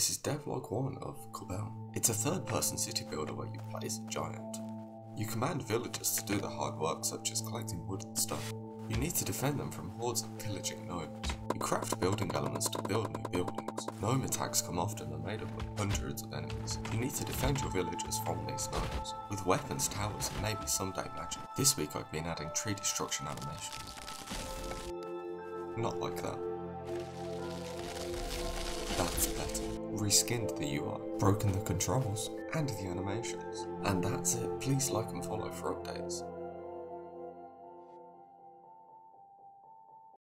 This is Devlog 1 of Corbel. It's a third person city builder where you play as a giant. You command villagers to do the hard work such as collecting wood and stone. You need to defend them from hordes of pillaging gnomes. You craft building elements to build new buildings. Gnome attacks come often and are made up of hundreds of enemies. You need to defend your villagers from these gnomes, with weapons, towers, and maybe someday magic. This week I've been adding tree destruction animations. Not like that. Reskinned the UI, broken the controls, and the animations. And that's it. Please like and follow for updates.